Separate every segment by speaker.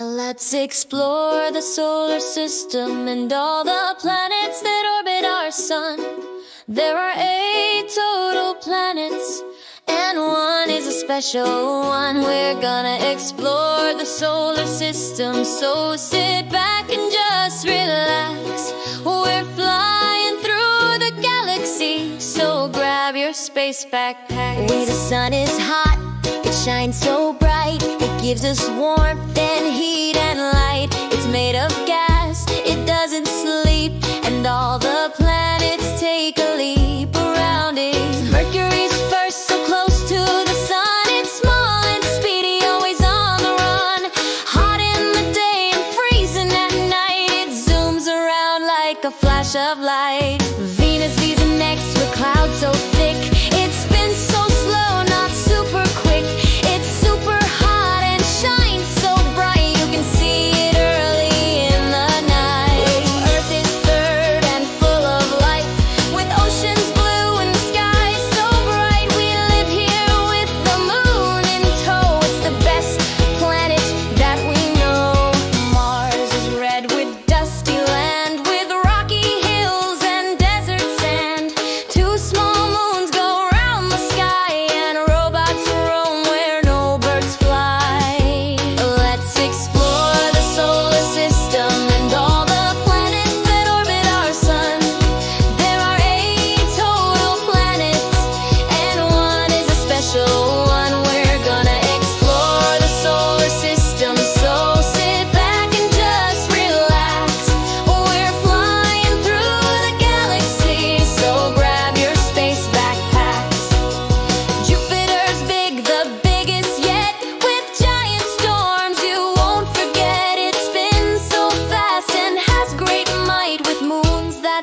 Speaker 1: Let's explore the solar system and all the planets that orbit our sun. There are eight total planets, and one is a special one. We're gonna explore the solar system, so sit back and just relax. We're flying through the galaxy, so grab your space backpack.
Speaker 2: The sun is hot, it shines so bright, it gives us warmth and heat and light. It's made of gas, it doesn't sleep, and all the planets take a leap around it. Mercury's first, so close to the sun, it's small and speedy, always on the run. Hot in the day and freezing at night, it zooms around like a flash of light. Venus, V's next with clouds so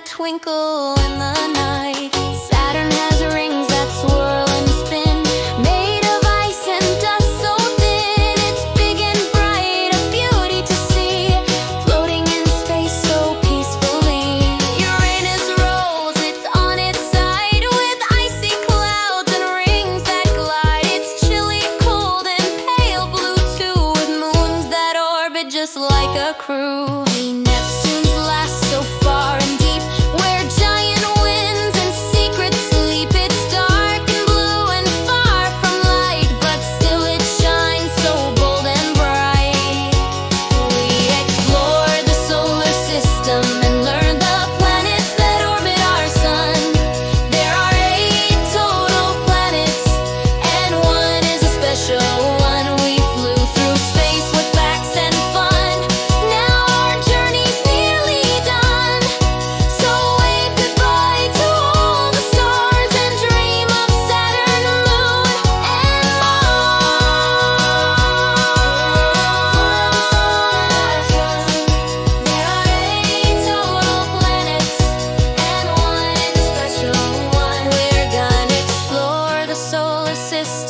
Speaker 2: twinkle in the night. Saturn has rings that swirl and spin Made of ice and dust so thin. It's big and bright, a beauty to see. Floating in space so peacefully. Uranus rolls, it's on its side With icy clouds and rings that glide. It's chilly, cold and pale blue too With moons that orbit just like a crew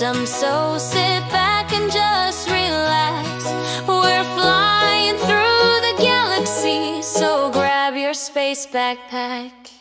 Speaker 2: system So sit back and just relax. We're flying through the galaxy So grab your space backpack